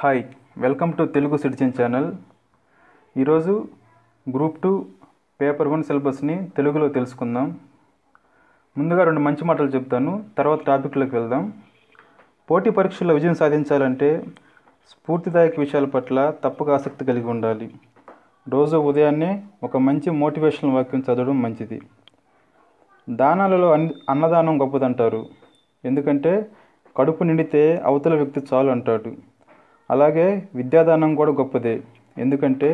Hi welcome to Telugu citizen channel ఈరోజు group two paper one సిలబస్ని తెలుగులో తెలుసుకుందాం. ముందుగా రెండు మంచి మాటలు చెప్తాను. తర్వాత టాపిక్లోకి వెళ్దాం. పోటీ పరీక్షల్లో విజయం సాధించాలంటే స్ఫూర్తిదాయక విషయాల పట్ల తప్పక ఆసక్తి కలిగి ఉండాలి. రోజు ఉదయాన్నే ఒక మంచి మోటివేషనల్ వాక్యం చదవడం మంచిది. దానాలలో అన్ అన్నదానం గొప్పదంటారు. ఎందుకంటే కడుపు నిండితే అవతల వ్యక్తి చాలు అంటాడు. అలాగే విద్యాదానం కూడా గొప్పదే. ఎందుకంటే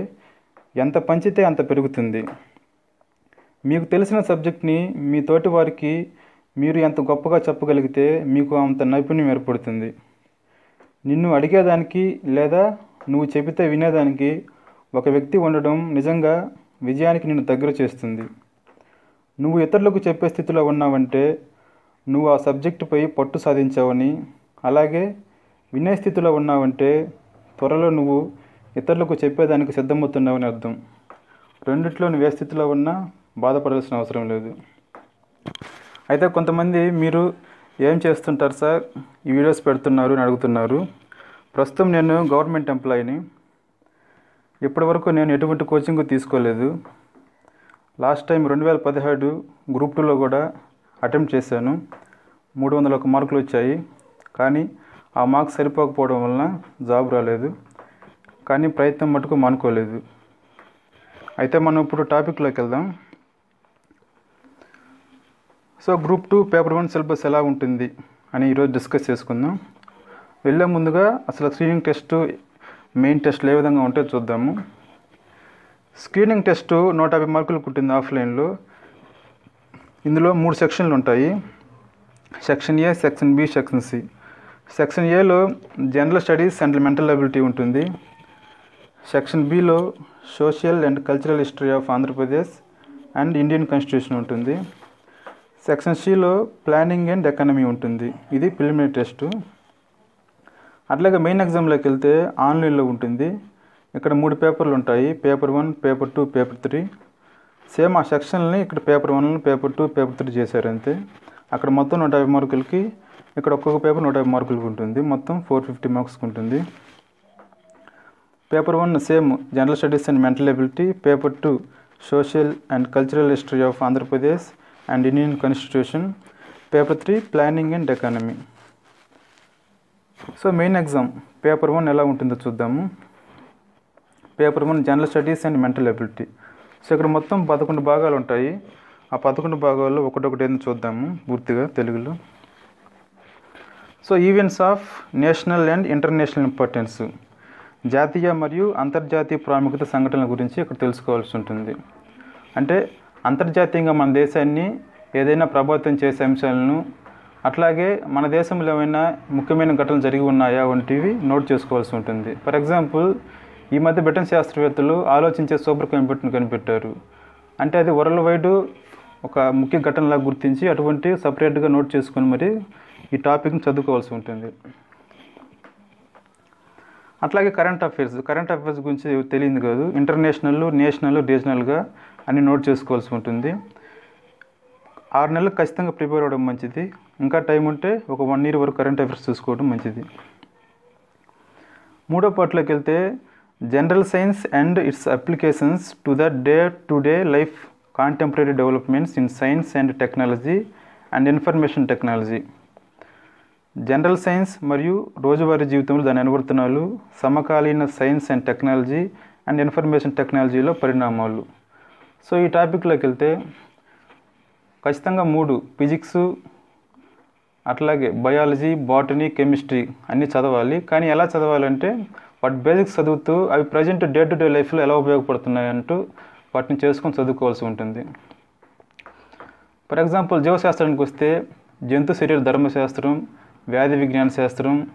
ఎంత పంచితే అంత పెరుగుతుంది. మీకు తెలిసిన సబ్జెక్ట్ని మీ తోటి వారికి మీరు ఎంత గొప్పగా చెప్పగలిగితే మీకు అంత నైపుణ్యం ఏర్పడుతుంది. నిన్ను అడిగేదానికి లేదా నువ్వు చెబితే వినేదానికి ఒక వ్యక్తి ఉండడం నిజంగా విజయానికి నిన్ను దగ్గర చేస్తుంది. నువ్వు ఇతరులకు చెప్పే స్థితిలో ఉన్నావంటే నువ్వు ఆ సబ్జెక్టుపై పట్టు సాధించావని అలాగే వినయ స్థితిలో ఉన్నావంటే త్వరలో నువ్వు ఇతరులకు చెప్పేదానికి సిద్ధమవుతున్నావని అర్థం. రెండిట్లో నువ్వు ఏ స్థితిలో ఉన్నా బాధపడాల్సిన అవసరం లేదు. అయితే కొంతమంది మీరు ఏం చేస్తుంటారు సార్? ఈ వీడియోస్ పెడుతున్నారు అని అడుగుతున్నారు. ప్రస్తుతం నేను గవర్నమెంట్ ఎంప్లాయీని. ఇప్పటివరకు నేను ఎటువంటి కోచింగ్ తీసుకోలేదు. లాస్ట్ టైం రెండు వేల పదిహేడు గ్రూప్ టూలో కూడా అటెంప్ట్ చేశాను. మూడు వందల ఒక మార్కులు వచ్చాయి. కానీ ఆ మార్క్స్ సరిపోకపోవడం వలన జాబ్ రాలేదు. కానీ ప్రయత్నం మటుకు మానుకోలేదు. అయితే మనం ఇప్పుడు టాపిక్లోకి వెళ్దాం. So group two paper one syllabus ఎలా ఉంటుంది అని ఈరోజు డిస్కస్ చేసుకుందాం. వెళ్ళే ముందుగా అసలు స్క్రీనింగ్ టెస్ట్ మెయిన్ టెస్ట్లు ఏ విధంగా ఉంటే చూద్దాము. స్క్రీనింగ్ టెస్ట్ నూట యాభై మార్కులకు ఉంటుంది ఆఫ్లైన్లో. ఇందులో మూడు సెక్షన్లు ఉంటాయి. Section A section B section C. Section ఏలో general studies and mental ability ఉంటుంది. Section below social and cultural history of Andhra Pradesh and Indian constitution ఉంటుంది. సెక్షన్ సిలో ప్లానింగ్ అండ్ ఎకానమీ ఉంటుంది. ఇది ప్రిలిమినరీ టెస్ట్. అట్లాగే మెయిన్ ఎగ్జామ్లోకి వెళ్తే ఆన్లైన్లో ఉంటుంది. ఇక్కడ మూడు పేపర్లు ఉంటాయి. Paper one paper two paper three. Same ఆ సెక్షన్ని ఇక్కడ paper one paper two paper three చేశారు అంతే. అక్కడ మొత్తం నూట యాభై మార్కులకి ఇక్కడ ఒక్కొక్క పేపర్ నూట యాభై ఉంటుంది. మొత్తం ఫోర్ ఫిఫ్టీ మార్క్స్కి ఉంటుంది. Paper one same general studies and mental ability. Paper two social and cultural history of Andhra Pradesh and Indian constitution. Paper three planning and economy. So main exam paper one ఎలా ఉంటుందో చూద్దాము. Paper one general studies and mental ability. So ఇక్కడ మొత్తం పదకొండు భాగాలు ఉంటాయి. ఆ పదకొండు భాగాల్లో ఒకటొకటి ఏందో చూద్దాము పూర్తిగా తెలుగులో. So events of national and international importance జాతీయ మరియు అంతర్జాతీయ ప్రాముఖ్యత సంఘటనల గురించి ఇక్కడ తెలుసుకోవాల్సి ఉంటుంది. అంటే అంతర్జాతీయంగా మన దేశాన్ని ఏదైనా ప్రభావితం చేసే అంశాలను అట్లాగే మన దేశంలో ఏమైనా ముఖ్యమైన ఘటనలు జరిగి ఉన్నాయా వంటివి నోట్ చేసుకోవాల్సి ఉంటుంది. ఫర్ ఎగ్జాంపుల్ ఈ మధ్య బ్రిటన్ శాస్త్రవేత్తలు ఆలోచించే సూపర్ కంప్యూటర్ని కనిపెట్టారు. అంటే అది వరల్డ్ వైడ్ ఒక ముఖ్య ఘటనలా గుర్తించి అటువంటి సపరేట్గా నోట్ చేసుకొని మరి ఈ టాపిక్ని చదువుకోవాల్సి ఉంటుంది. అట్లాగే కరెంట్ అఫైర్స్ కరెంట్ అఫైర్స్ గురించి తెలియదు కాదు. ఇంటర్నేషనల్ నేషనల్ రీజనల్గా అన్ని నోట్ చేసుకోవాల్సి ఉంటుంది. ఆరు నెలలు ఖచ్చితంగా ప్రిపేర్ అవ్వడం మంచిది. ఇంకా టైం ఉంటే ఒక వన్ ఇయర్ వరకు కరెంట్ అఫైర్స్ చూసుకోవడం మంచిది. మూడో పార్ట్లోకి వెళ్తే general science and its applications to the day to day life contemporary developments in science and technology and information technology general science మరియు రోజువారీ జీవితంలో దాని అనువర్తనాలు సమకాలీన science and technology and information టెక్నాలజీలో పరిణామాలు. సో ఈ టాపిక్లోకి వెళ్తే ఖచ్చితంగా మూడు ఫిజిక్స్ అట్లాగే బయాలజీ బాటనీ కెమిస్ట్రీ అన్నీ చదవాలి. కానీ ఎలా చదవాలంటే వాటి బేసిక్స్ చదువుతూ అవి ప్రజెంట్ డే టు డే లైఫ్లో ఎలా ఉపయోగపడుతున్నాయి అంటూ వాటిని చేసుకొని చదువుకోవాల్సి ఉంటుంది. ఫర్ ఎగ్జాంపుల్ జీవశాస్త్రానికి వస్తే జంతు శరీర ధర్మశాస్త్రం వ్యాధి విజ్ఞాన శాస్త్రం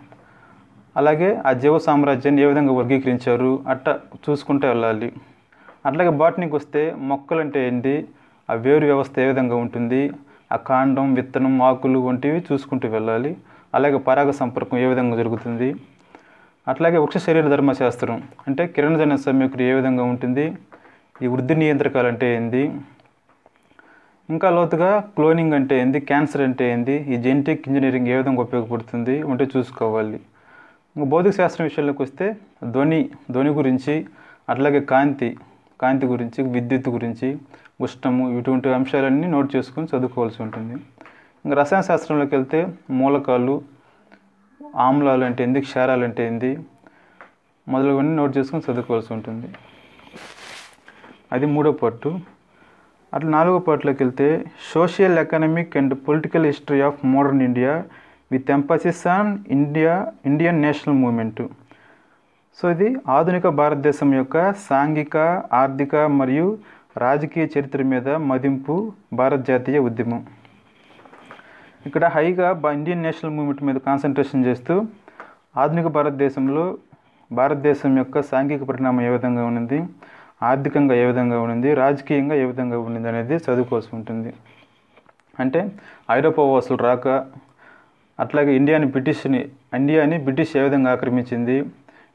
అలాగే ఆ జీవ సామ్రాజ్యాన్ని ఏ విధంగా వర్గీకరించారు అట్ట చూసుకుంటూ వెళ్ళాలి. అట్లాగే బాటనీకి వస్తే మొక్కలు అంటే ఏంటి ఆ వేరు వ్యవస్థ ఏ విధంగా ఉంటుంది? ఆ కాండం విత్తనం ఆకులు వంటివి చూసుకుంటూ వెళ్ళాలి. అలాగే పరాగ సంపర్కం ఏ విధంగా జరుగుతుంది? అట్లాగే వృక్ష శరీర ధర్మశాస్త్రం అంటే కిరణజన్య సంయుక్తి ఏ విధంగా ఉంటుంది? ఈ వృద్ధి నియంత్రకాలు అంటే ఏంది? ఇంకా లోతుగా క్లోనింగ్ అంటే ఏంది? క్యాన్సర్ అంటే ఏంది? ఈ జెనెటిక్ ఇంజనీరింగ్ ఏ విధంగా ఉపయోగపడుతుంది ఉంటే చూసుకోవాలి. ఇంకా భౌతిక శాస్త్రం విషయంలోకి వస్తే ధ్వని ధ్వని గురించి అట్లాగే కాంతి కాంతి గురించి విద్యుత్ గురించి ఉష్ణము ఇటువంటి అంశాలన్నీ నోట్ చేసుకొని చదువుకోవాల్సి ఉంటుంది. ఇంకా రసాయన శాస్త్రంలోకి వెళ్తే మూలకాలు ఆమ్లాలు అంటే ఏంది? క్షారాలు అంటే ఏంది? మొదలగువన్నీ నోట్ చేసుకొని చదువుకోవాల్సి ఉంటుంది. అది మూడో పట్టు అట్లా నాలుగో పార్ట్లోకి వెళ్తే social economic and political history of modern India with emphasis on India Indian national movement so ఇది ఆధునిక భారతదేశం యొక్క సాంఘిక ఆర్థిక మరియు రాజకీయ చరిత్ర మీద మదింపు భారత జాతీయ ఉద్యమం. ఇక్కడ హైగా ఇండియన్ నేషనల్ మూమెంట్ మీద కాన్సన్ట్రేషన్ చేస్తూ ఆధునిక భారతదేశంలో భారతదేశం యొక్క సాంఘిక పరిణామం ఏ విధంగా ఉన్నది? ఆర్థికంగా ఏ విధంగా ఉండింది రాజకీయంగా ఏ విధంగా ఉండింది అనేది చదువుకోవాల్సి ఉంటుంది. అంటే ఐరోపా వాసులు రాక అట్లాగే ఇండియాని బ్రిటిష్ని ఇండియాని బ్రిటిష్ ఏ విధంగా ఆక్రమించింది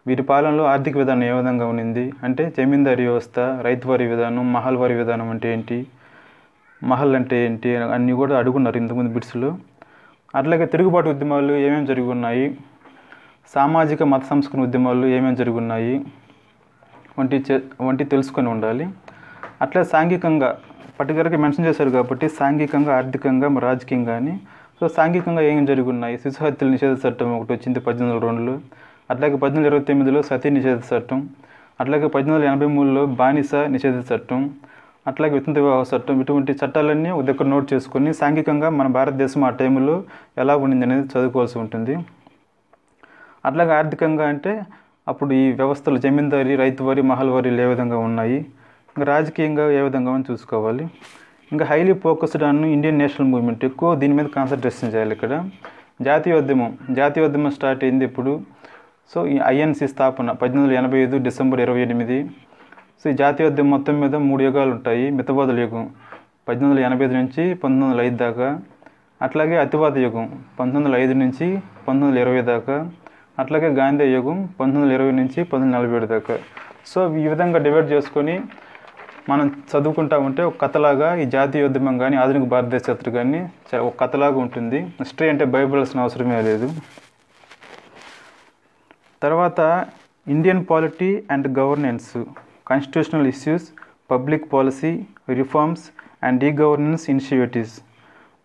వీరి పాలనలో ఆర్థిక విధానం ఏ విధంగా ఉన్నింది అంటే జమీందారీ వ్యవస్థ రైతువారి విధానం మహల్వారీ విధానం అంటే ఏంటి మహల్ అంటే ఏంటి అన్నీ కూడా అడుగున్నారు ఇంతకుముందు బిట్స్లో. అట్లాగే తిరుగుబాటు ఉద్యమాలు ఏమేమి జరిగి ఉన్నాయి సామాజిక మత సంస్కృతి ఉద్యమాలు ఏమేమి జరిగి ఉన్నాయి వంటి చే- వంటి తెలుసుకొని ఉండాలి. అట్లా సాంఘికంగా పర్టికులర్గా మెన్షన్ చేశారు కాబట్టి సాంఘికంగా ఆర్థికంగా రాజకీయంగా అని సో సాంఘికంగా ఏం జరిగి ఉన్నాయి శిశు హత్యల నిషేధ చట్టం ఒకటి వచ్చింది పద్దెనిమిది రెండులో. అట్లాగే పద్దెనిమిది ఇరవై తొమ్మిదిలో సతీ నిషేధ చట్టం. అట్లాగే పద్దెనిమిది వందల ఎనభై మూడులో బానిస నిషేధ చట్టం. అట్లాగే వితంత వివాహ చట్టం. ఇటువంటి చట్టాలన్నీ ఒక దగ్గర నోట్ చేసుకొని సాంఘికంగా మన భారతదేశం ఆ టైంలో ఎలా ఉండింది అనేది చదువుకోవాల్సి ఉంటుంది. అట్లాగే ఆర్థికంగా అంటే అప్పుడు ఈ వ్యవస్థలు జమీందారీ మహల్ మహల్వారీలు ఏ విధంగా ఉన్నాయి? ఇంకా రాజకీయంగా ఏ విధంగా అని చూసుకోవాలి? ఇంకా highly focused on Indian national movement ఎక్కువ దీని మీద కాన్సన్ట్రేషన్ చేయాలి ఇక్కడ. జాతీయోద్యమం. జాతీయోద్యమం స్టార్ట్ అయింది ఇప్పుడు. సో ఈ ఐఎన్సి స్థాపన పద్దెనిమిది వందల ఎనభై ఐదు డిసెంబర్ ఇరవై ఎనిమిది. సో ఈ జాతీయోద్యమం మొత్తం మీద మూడు యుగాలు ఉంటాయి. మితవాదుల యుగం పద్దెనిమిది వందల ఎనభై ఐదు నుంచి పంతొమ్మిది వందల ఐదు దాకా. అట్లాగే అతివాద యుగం పంతొమ్మిది వందల ఐదు నుంచి పంతొమ్మిది వందల ఇరవై దాకా. అట్లాగే గాంధీ యుగం పంతొమ్మిది వందల ఇరవై నుంచి పంతొమ్మిది నలభై ఏడు దాకా. సో ఈ విధంగా డివైడ్ చేసుకొని మనం చదువుకుంటా ఉంటే ఒక కథలాగా ఈ జాతీయ ఉద్యమం కానీ ఆధునిక భారతదేశ చరిత్ర కానీ ఒక కథలాగా ఉంటుంది. హిస్టరీ అంటే భయపడాల్సిన అవసరమే లేదు. తర్వాత Indian polity and governance constitutional issues public policy reforms and e governance initiatives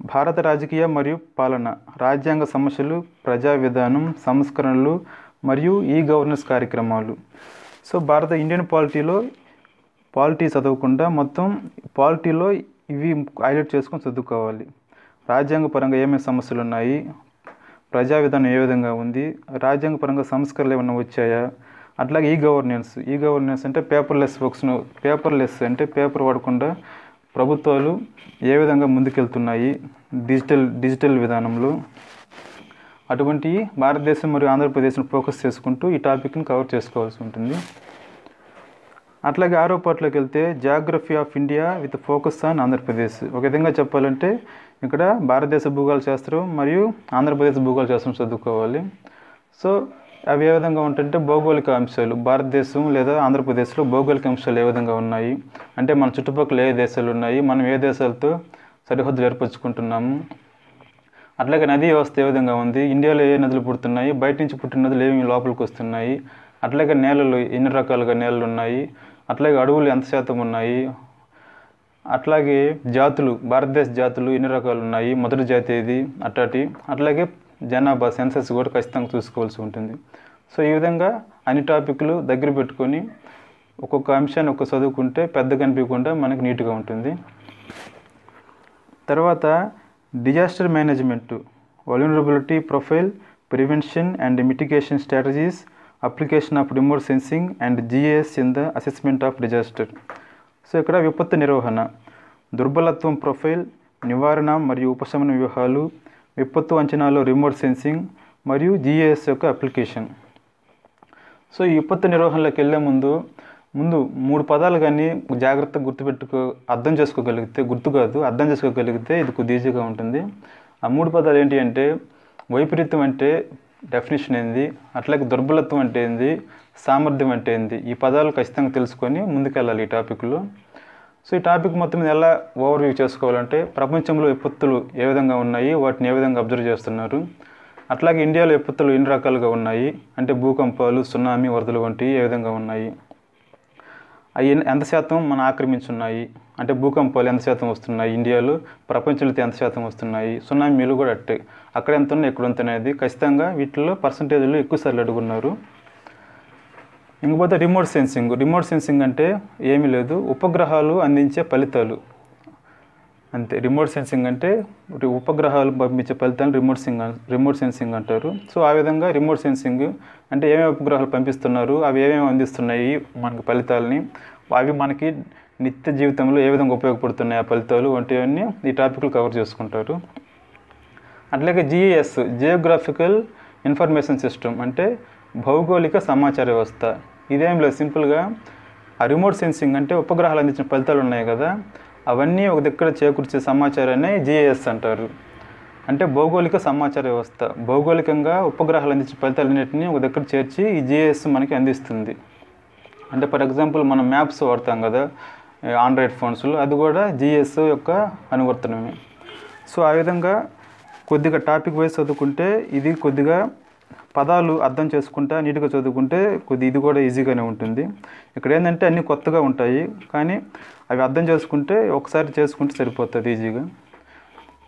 భారత రాజకీయ మరియు పాలన రాజ్యాంగ సమస్యలు ప్రజా విధానం సంస్కరణలు మరియు ఈ గవర్నెన్స్ కార్యక్రమాలు. సో భారత ఇండియన్ పాలిటీలో పాలిటీ చదవకుండా మొత్తం పాలిటీలో ఇవి హైలైట్ చేసుకొని చదువుకోవాలి. రాజ్యాంగ పరంగా ఏమేమి సమస్యలు ఉన్నాయి? ప్రజా విధానం ఏ విధంగా ఉంది? రాజ్యాంగ పరంగా సంస్కరణలు ఏమైనా వచ్చాయా? అట్లాగే ఈ గవర్నెన్స్ ఈ గవర్నెన్స్ అంటే పేపర్లెస్ బుక్స్ను పేపర్లెస్ అంటే పేపర్ వాడకుండా ప్రభుత్వాలు ఏ విధంగా ముందుకెళ్తున్నాయి? డిజిటల్ డిజిటల్ విధానంలో అటువంటి భారతదేశం మరియు ఆంధ్రప్రదేశ్ను ఫోకస్ చేసుకుంటూ ఈ టాపిక్ని కవర్ చేసుకోవాల్సి ఉంటుంది. అట్లాగే ఆరో పార్ట్లోకి వెళ్తే geography of India with focus on Andhra Pradesh. ఒక విధంగా చెప్పాలంటే ఇక్కడ భారతదేశ భూగోళ శాస్త్రం మరియు ఆంధ్రప్రదేశ్ భూగోళ శాస్త్రం చదువుకోవాలి. సో అవి ఏ విధంగా ఉంటాయంటే భౌగోళిక అంశాలు భారతదేశం లేదా ఆంధ్రప్రదేశ్లో భౌగోళిక అంశాలు ఏ విధంగా ఉన్నాయి? అంటే మన చుట్టుపక్కల ఏ దేశాలు ఉన్నాయి? మనం ఏ దేశాలతో సరిహద్దులు ఏర్పరచుకుంటున్నాము? అట్లాగే నదీ వ్యవస్థ ఏ విధంగా ఉంది? ఇండియాలో ఏ నదులు పుడుతున్నాయి? బయట నుంచి పుట్టిన నదులు ఏమి లోపలికి వస్తున్నాయి? అట్లాగే నేలలు ఎన్ని రకాలుగా నేలలు ఉన్నాయి? అట్లాగే అడవులు ఎంత శాతం ఉన్నాయి? అట్లాగే జాతులు భారతదేశ జాతులు ఎన్ని రకాలు ఉన్నాయి? మొదటి జాతి ఏది? అట్లాంటి అట్లాగే జనాభా సెన్సస్ కూడా ఖచ్చితంగా చూసుకోవాల్సి ఉంటుంది. సో ఈ విధంగా అన్ని టాపిక్లు దగ్గర పెట్టుకొని ఒక్కొక్క అంశాన్ని ఒక్క చదువుకుంటే పెద్ద కనిపించకుండా మనకు నీట్గా ఉంటుంది. తర్వాత disaster management vulnerability profile prevention and mitigation strategies application of remote sensing and GIS in the assessment of disaster so ఇక్కడ విపత్తు నిర్వహణ దుర్బలత్వం ప్రొఫైల్ నివారణ మరియు ఉపశమన వ్యూహాలు విపత్తు అంచనాలో రిమోట్ సెన్సింగ్ మరియు జిఏఎస్ యొక్క అప్లికేషన్. సో ఈ విపత్తు నిర్వహణలోకి వెళ్ళే ముందు ముందు మూడు పదాలు కానీ జాగ్రత్తగా గుర్తుపెట్టుకో అర్థం చేసుకోగలిగితే గుర్తు కాదు అర్థం చేసుకోగలిగితే ఇది కొద్ది ఈజీగా ఉంటుంది. ఆ మూడు పదాలు ఏంటి అంటే వైపరీత్యం అంటే డెఫినేషన్ ఏంది అట్లాగే దుర్బలత్వం అంటే ఏంది సామర్థ్యం అంటే ఏంది ఈ పదాలు ఖచ్చితంగా తెలుసుకొని ముందుకెళ్ళాలి ఈ టాపిక్లో. సో ఈ టాపిక్ మొత్తం మీద ఎలా ఓవర్ వ్యూ చేసుకోవాలంటే ప్రపంచంలో విపత్తులు ఏ విధంగా ఉన్నాయి వాటిని ఏ విధంగా అబ్జర్వ్ చేస్తున్నారు అట్లాగే ఇండియాలో విపత్తులు ఎన్ని రకాలుగా ఉన్నాయి అంటే భూకంపాలు సునామీ వరదలు వంటివి ఏ విధంగా ఉన్నాయి అవి ఎంత శాతం మన ఆక్రమించున్నాయి అంటే భూకంపాలు ఎంత శాతం వస్తున్నాయి ఇండియాలో ప్రపంచంలో ఎంత శాతం వస్తున్నాయి సునామీలు కూడా అట్టే. అక్కడ ఎంత ఉన్నాయి ఇక్కడ ఎంత అనేది ఖచ్చితంగా వీటిలో పర్సంటేజ్లు ఎక్కువ సార్లు అడుగున్నారు. ఇంకపోతే రిమోట్ సెన్సింగ్ రిమోట్ సెన్సింగ్ అంటే ఏమీ లేదు. ఉపగ్రహాలు అందించే ఫలితాలు. అంతే. రిమోట్ సెన్సింగ్ అంటే ఉపగ్రహాలు పంపించే ఫలితాలను రిమోట్ సింగ్ రిమోట్ సెన్సింగ్ అంటారు. సో ఆ విధంగా రిమోట్ సెన్సింగ్ అంటే ఏమేమి ఉపగ్రహాలు పంపిస్తున్నారు అవి ఏమేమి అందిస్తున్నాయి మనకి ఫలితాలని అవి మనకి నిత్య జీవితంలో ఏ విధంగా ఉపయోగపడుతున్నాయి ఆ ఫలితాలు వంటివన్నీ ఈ టాపిక్లు కవర్ చేసుకుంటారు. అట్లాగే జిఏఎస్ జియోగ్రాఫికల్ ఇన్ఫర్మేషన్ సిస్టమ్ అంటే భౌగోళిక సమాచార వ్యవస్థ. ఇదేం లేదు సింపుల్గా ఆ రిమోట్ సెన్సింగ్ అంటే ఉపగ్రహాలు అందించిన ఫలితాలు ఉన్నాయి కదా అవన్నీ ఒక దగ్గర చేకూర్చే సమాచారాన్ని జిఏఎస్ అంటారు. అంటే భౌగోళిక సమాచార వ్యవస్థ. భౌగోళికంగా ఉపగ్రహాలు అందించిన ఫలితాలన్నింటినీ ఒక దగ్గర చేర్చి ఈ జిఏఎస్ మనకి అందిస్తుంది. అంటే ఫర్ ఎగ్జాంపుల్ మనం మ్యాప్స్ వాడతాం కదా ఆండ్రాయిడ్ ఫోన్స్లో అది కూడా జిఎస్ యొక్క అనువర్తనమే. సో ఆ విధంగా కొద్దిగా టాపిక్ వైజ్ చదువుకుంటే ఇది కొద్దిగా పదాలు అర్థం చేసుకుంటా నీట్గా చదువుకుంటే కొద్ది ఇది కూడా ఈజీగానే ఉంటుంది. ఇక్కడ ఏంటంటే అన్నీ కొత్తగా ఉంటాయి కానీ అవి అర్థం చేసుకుంటే ఒకసారి చేసుకుంటే సరిపోతుంది ఈజీగా.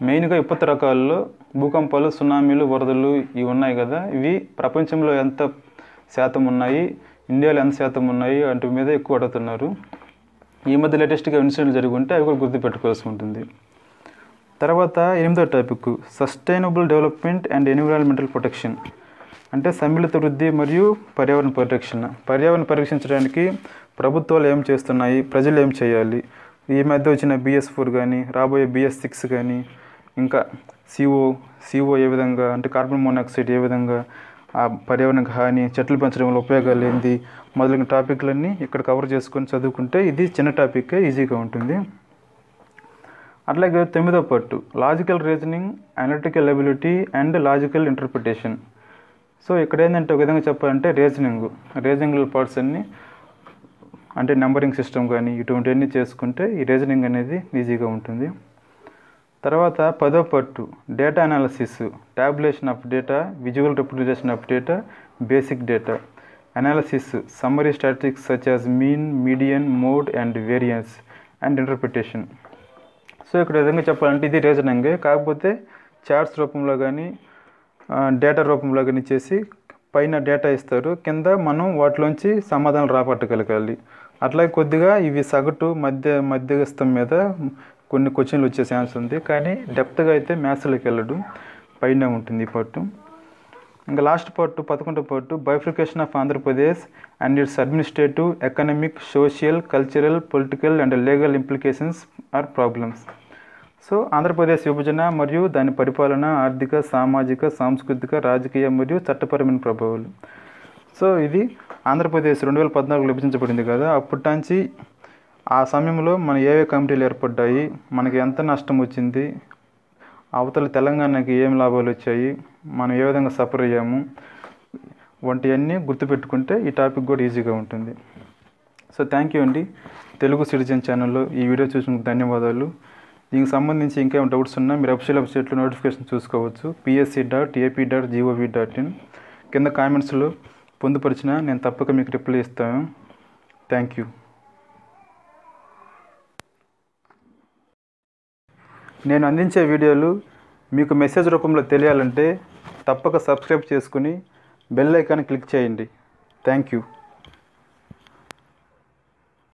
మెయిన్గా విపత్తు రకాల్లో భూకంపాలు సునామీలు వరదలు ఇవి ఉన్నాయి కదా. ఇవి ప్రపంచంలో ఎంత శాతం ఉన్నాయి ఇండియాలో ఎంత శాతం ఉన్నాయి వాటి మీద ఎక్కువ అడుగుతున్నారు. ఈ మధ్య లేటెస్ట్గా ఇన్సిడెంట్ జరుగుంటే ఉంటే అవి కూడా గుర్తుపెట్టుకోవాల్సి ఉంటుంది. తర్వాత ఎనిమిదో topic sustainable development and environmental protection. అంటే సమ్మిళిత వృద్ధి మరియు పర్యావరణ పరిరక్షణ. పర్యావరణ పరిరక్షించడానికి ప్రభుత్వాలు ఏం చేస్తున్నాయి? ప్రజలు ఏం చేయాలి? ఈ మధ్య వచ్చిన బిఎస్ ఫోర్ కానీ రాబోయే బిఎస్ సిక్స్ కానీ ఇంకా సిఓ సిఓ ఏ విధంగా అంటే కార్బన్ మోనాక్సైడ్ ఏ విధంగా ఆ పర్యావరణకు హాని చెట్లు పెంచడం వల్ల ఉపయోగాలు ఏంది? మొదలైన టాపిక్లన్నీ ఇక్కడ కవర్ చేసుకొని చదువుకుంటే ఇది చిన్న టాపిక్ ఈజీగా ఉంటుంది. అట్లాగే తొమ్మిదో పట్టు logical reasoning analytical ability and logical interpretation so ఇక్కడ ఏంటంటే ఒక విధంగా చెప్పాలంటే రీజనింగ్. రీజనింగ్ పార్ట్స్ అన్ని అంటే నెంబరింగ్ సిస్టమ్ కానీ ఇటువంటివన్నీ చేసుకుంటే ఈ రీజనింగ్ అనేది ఈజీగా ఉంటుంది. తర్వాత పదో పట్టు data analysis tabulation of data visual representation of data basic data. Analysis summary statics such as mean median mode and variance and interpretation. So ఇక్కడ విధంగా చెప్పాలంటే ఇది రీజనింగ్. కాకపోతే చార్ట్స్ రూపంలో కానీ డేటా రూపంలో కానీ చేసి పైన డేటా ఇస్తారు. కింద మనం వాటిలోంచి సమాధానం రాబట్టగలగాలి. అట్లాగే కొద్దిగా ఇవి సగటు మధ్య మధ్యస్థం మీద కొన్ని క్వశ్చన్లు వచ్చే ఛాన్స్ ఉంది. కానీ డెప్త్గా అయితే మ్యాథ్స్లోకి వెళ్ళడు పైన ఉంటుంది ఈ పార్ట్. ఇంకా లాస్ట్ పార్ట్ పదకొండో part bifurcation of Andhra Pradesh and its administrative economic social cultural political and legal implications or problems. So Andhra Pradesh విభజన మరియు దాని పరిపాలన ఆర్థిక సామాజిక సాంస్కృతిక రాజకీయ మరియు చట్టపరమైన ప్రభావాలు. సో ఇది ఆంధ్రప్రదేశ్ రెండు వేల పద్నాలుగులో విభజించబడింది కదా. అప్పటి ఆ సమయంలో మన ఏవే కమిటీలు ఏర్పడ్డాయి మనకి ఎంత నష్టం వచ్చింది అవతల తెలంగాణకి ఏం లాభాలు వచ్చాయి మనం ఏ విధంగా సఫర్ అయ్యాము వంటివన్నీ గుర్తుపెట్టుకుంటే ఈ టాపిక్ కూడా ఈజీగా ఉంటుంది. సో థ్యాంక్ యూ అండి. తెలుగు సిటిజన్ ఛానల్లో ఈ వీడియో చూసినందుకు ధన్యవాదాలు. దీనికి సంబంధించి ఇంకేం డౌట్స్ ఉన్నా మీరు అఫీషియల్ వెబ్సైట్లో నోటిఫికేషన్ చూసుకోవచ్చు. PSC dot AP dot gov dot in కింద కామెంట్స్లో పొందుపరిచిన నేను తప్పక మీకు రిప్లై ఇస్తాను. థ్యాంక్ యూ నేను అందించే వీడియోలు మీకు మెసేజ్ రూపంలో తెలియాలంటే తప్పక సబ్స్క్రైబ్ చేసుకుని బెల్ ఐకాన్ క్లిక్ చేయండి. Thank you